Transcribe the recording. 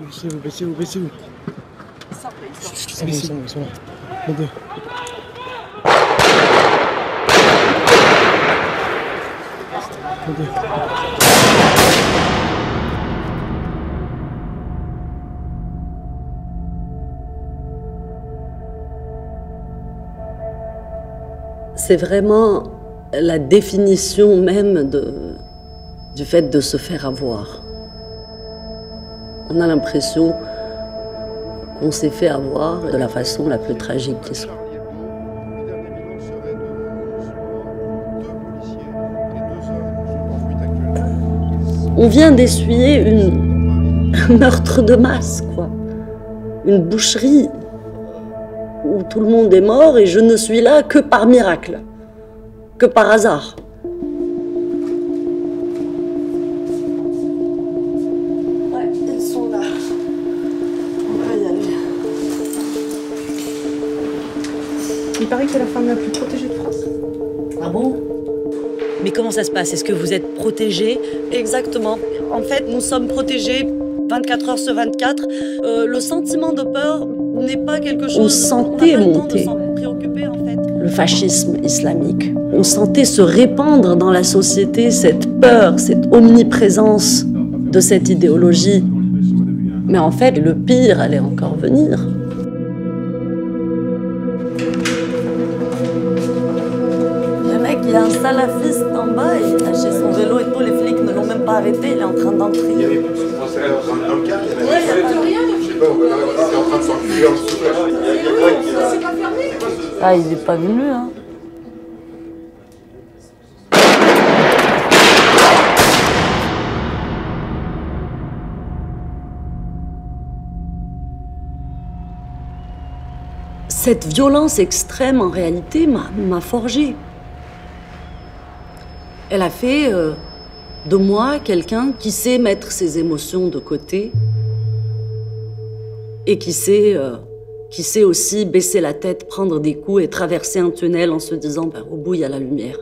Baissez-vous, baissez-vous, baissez-vous. Ils sont là, ils sont là. Montez. Montez. C'est vraiment la définition même de, du fait de se faire avoir. On a l'impression qu'on s'est fait avoir de la façon la plus tragique qui soit. On vient d'essuyer un meurtre de masse, quoi. Une boucherie où tout le monde est mort et je ne suis là que par miracle, que par hasard. Il paraît que c'est la femme la plus protégée de France. Ah bon? Mais comment ça se passe? Est-ce que vous êtes protégé Exactement. En fait, nous sommes protégés 24 heures sur 24. Euh, le sentiment de peur n'est pas quelque chose. On sentait le monter. en fait. le fascisme islamique. On sentait se répandre dans la société cette peur, cette omniprésence de cette idéologie. Mais en fait, le pire allait encore venir. Il y a un salafiste en bas, il a lâché son vélo et tout, les flics ne l'ont même pas arrêté, il est en train d'entrer. Dans le cas, il y avait Je sais pas, il est en train de s'enculer en dessous. là. Il y a- il y a quoi qui est là Ah, il n'est pas venu, hein. Cette violence extrême, en réalité, m'a m'a forgé. Elle a fait euh, de moi quelqu'un qui sait mettre ses émotions de côté et qui sait, euh, qui sait aussi baisser la tête, prendre des coups et traverser un tunnel en se disant ben, au bout il y a la lumière.